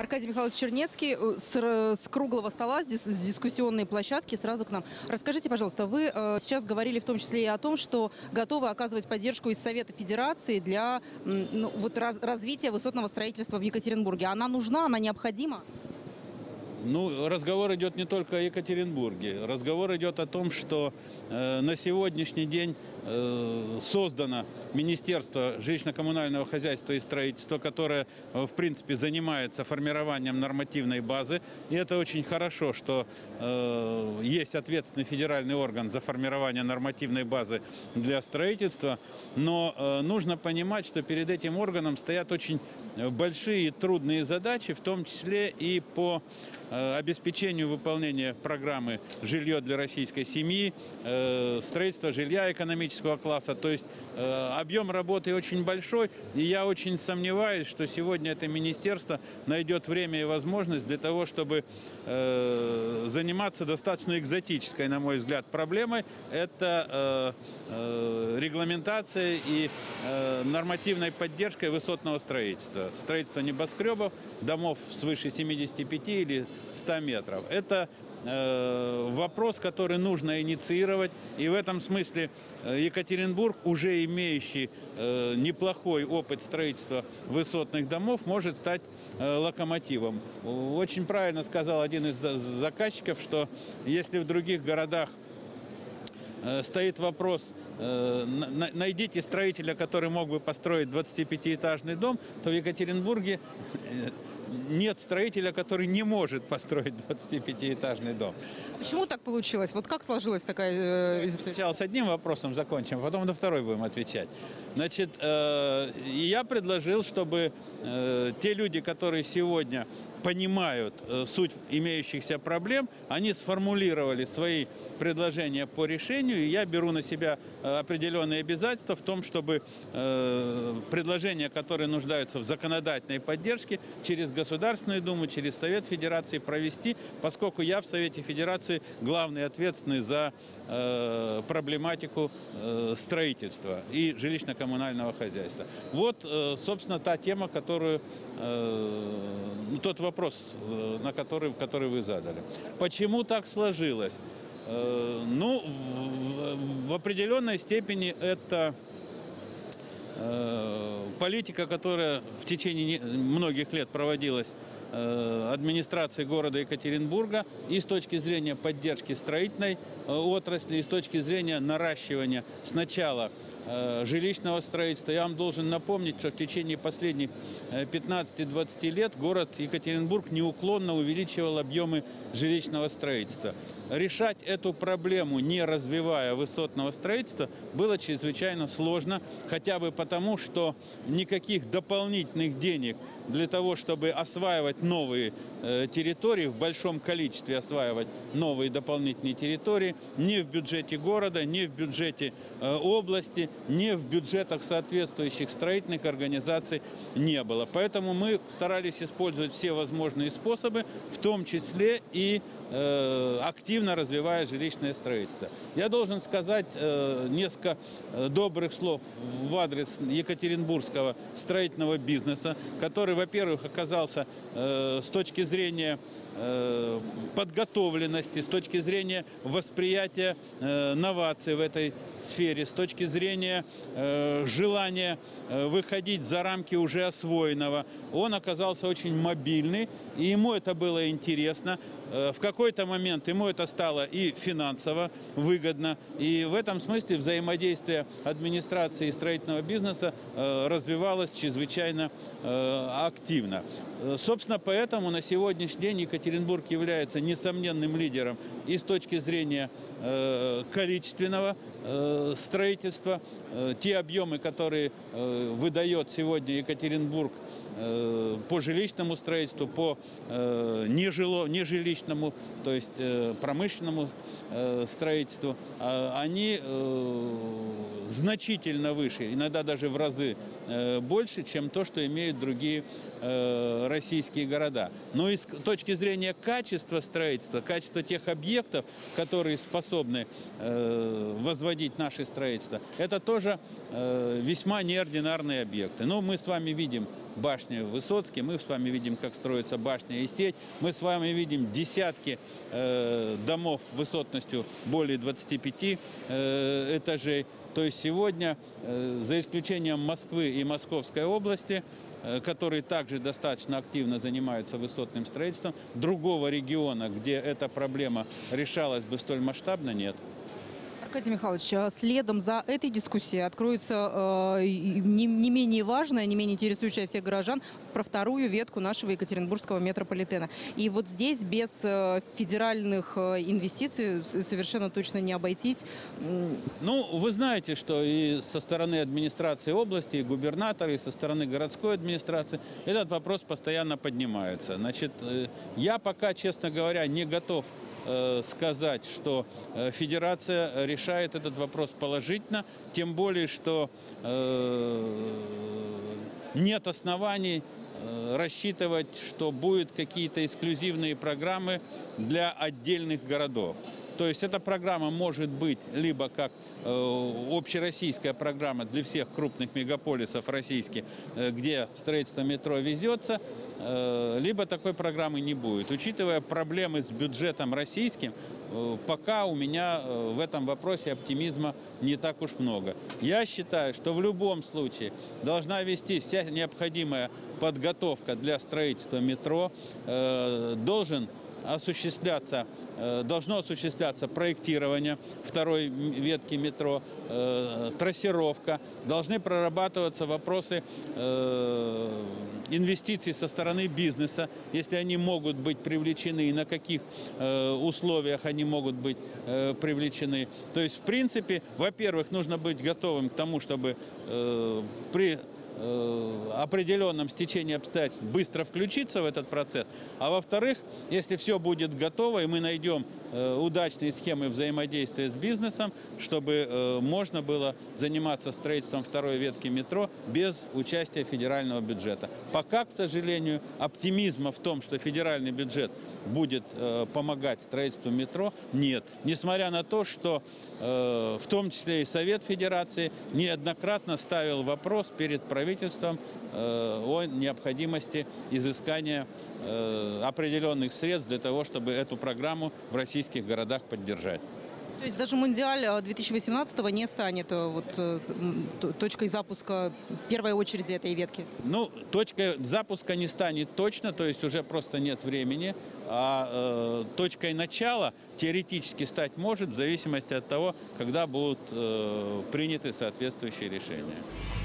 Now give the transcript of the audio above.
Аркадий Михайлович Чернецкий э, с, с круглого стола, с, дис- с дискуссионной площадки сразу к нам. Расскажите, пожалуйста, вы э, сейчас говорили в том числе и о том, что готовы оказывать поддержку из Совета Федерации для м, ну, вот раз- развития высотного строительства в Екатеринбурге. Она нужна, она необходима? Ну, разговор идет не только о Екатеринбурге. Разговор идет о том, что э, на сегодняшний день э, создано Министерство жилищно-коммунального хозяйства и строительства, которое, э, в принципе, занимается формированием нормативной базы. И это очень хорошо, что э, есть ответственный федеральный орган за формирование нормативной базы для строительства. Но э, нужно понимать, что перед этим органом стоят очень э, большие трудные задачи, в том числе и по э, обеспечению выполнения программы «Жилье для российской семьи», э, строительство жилья экономического класса. То есть э, объем работы очень большой, и я очень сомневаюсь, что сегодня это министерство найдет время и возможность для того, чтобы заниматься достаточно экзотической, на мой взгляд, проблемой. Это регламентация и нормативной поддержкой высотного строительства. Строительство небоскребов, домов свыше 75 или 100 метров. Это э, вопрос, который нужно инициировать. И в этом смысле э, Екатеринбург, уже имеющий э, неплохой опыт строительства высотных домов, может стать локомотивом. Очень правильно сказал один из заказчиков, что если в других городах стоит вопрос, э, на- на- найдите строителя, который мог бы построить 25-этажный дом, то в Екатеринбурге э, нет строителя, который не может построить 25-этажный дом. Почему так получилось? Вот как сложилась такая... э, Сначала с одним вопросом закончим, а потом на второй будем отвечать. Значит, э, я предложил, чтобы э, те люди, которые сегодня понимают э, суть имеющихся проблем, они сформулировали свои предложения по решению, и я беру на себя э, определенные обязательства в том, чтобы э, предложения, которые нуждаются в законодательной поддержке, через Государственную Думу, через Совет Федерации провести, поскольку я в Совете Федерации главный ответственный за э, проблематику строительства и жилищно-коммунального хозяйства. Вот, собственно, та тема, которую тот вопрос, на который, который вы задали. Почему так сложилось? Э, Ну, в, определенной степени это э, политика, которая в течение многих лет проводилась э, администрацией города Екатеринбурга и с точки зрения поддержки строительной отрасли, и с точки зрения наращивания сначала жилищного строительства. Я вам должен напомнить, что в течение последних э, 15-20 лет город Екатеринбург неуклонно увеличивал объемы жилищного строительства. Решать эту проблему, не развивая высотного строительства, было чрезвычайно сложно, хотя бы потому, что никаких дополнительных денег для того, чтобы осваивать новые э, территории, в большом количестве осваивать новые дополнительные территории, ни в бюджете города, ни в бюджете э, области, ни в бюджетах соответствующих строительных организаций не было. Поэтому мы старались использовать все возможные способы, в том числе и э, активно развивая жилищное строительство. Я должен сказать э, несколько э, добрых слов в адрес екатеринбургского строительного бизнеса, который, во-первых, оказался э, с точки зрения э, подготовленности, с точки зрения восприятия э, новаций в этой сфере, с точки зрения э, желания э, выходить за рамки уже освоенного. Он оказался очень мобильный, и ему это было интересно. Э, В какой-то момент ему это стало и финансово выгодно, и в этом смысле взаимодействие администрации и строительного бизнеса э, развивалось чрезвычайно э, активно. Э, Собственно, поэтому на сегодняшний день Екатеринбург является несомненным лидером и с точки зрения э, количественного э, строительства. Э, Те объемы, которые э, выдает сегодня Екатеринбург э, по жилищному строительству, по э, нежило, нежилищному, то есть э, промышленному э, строительству, а, они э, значительно выше, иногда даже в разы э, больше, чем то, что имеют другие э, российские города. Но и с точки зрения качества строительства, качества тех объектов, которые способны э, возводить наши строительства, это тоже весьма неординарные объекты. Но мы с вами видим башни Высоцкий, мы с вами видим, как строится башня и сеть, мы с вами видим десятки э, домов высотностью более 25 э, этажей. То есть сегодня, э, за исключением Москвы и Московской области, э, которые также достаточно активно занимаются высотным строительством, другого региона, где эта проблема решалась бы столь масштабно, нет. Аркадий Михайлович, а следом за этой дискуссией откроется э, не, не менее важная, не менее интересующая всех горожан про вторую ветку нашего Екатеринбургского метрополитена. И вот здесь без э, федеральных э, инвестиций совершенно точно не обойтись. Ну, вы знаете, что и со стороны администрации области, и губернатора, и со стороны городской администрации этот вопрос постоянно поднимается. Значит, я пока, честно говоря, не готов сказать, что э, федерация решает этот вопрос положительно, тем более, что э, нет оснований э, рассчитывать, что будут какие-то эксклюзивные программы для отдельных городов. То есть эта программа может быть либо как э, общероссийская программа для всех крупных мегаполисов российских, э, где строительство метро везется, э, либо такой программы не будет. Учитывая проблемы с бюджетом российским, э, пока у меня э, в этом вопросе оптимизма не так уж много. Я считаю, что в любом случае должна вести вся необходимая подготовка для строительства метро, э, должен осуществляться, э, должно осуществляться проектирование второй ветки метро, э, трассировка, должны прорабатываться вопросы э, инвестиций со стороны бизнеса, если они могут быть привлечены и на каких э, условиях они могут быть э, привлечены. То есть, в принципе, во-первых, нужно быть готовым к тому, чтобы э, при определенном стечении обстоятельств быстро включиться в этот процесс. А во-вторых, если все будет готово, и мы найдем э, удачные схемы взаимодействия с бизнесом, чтобы э, можно было заниматься строительством второй ветки метро без участия федерального бюджета. Пока, к сожалению, оптимизма в том, что федеральный бюджет будет э, помогать строительству метро, нет. Несмотря на то, что э, в том числе и Совет Федерации неоднократно ставил вопрос перед правительством э, о необходимости изыскания э, определенных средств для того, чтобы эту программу в российских городах поддержать. То есть даже Мундиаль э, 2018 не станет э, вот, э, точкой запуска первой очереди этой ветки? Ну, точкой запуска не станет точно, то есть уже просто нет времени. А э, точкой начала теоретически стать может в зависимости от того, когда будут э, приняты соответствующие решения.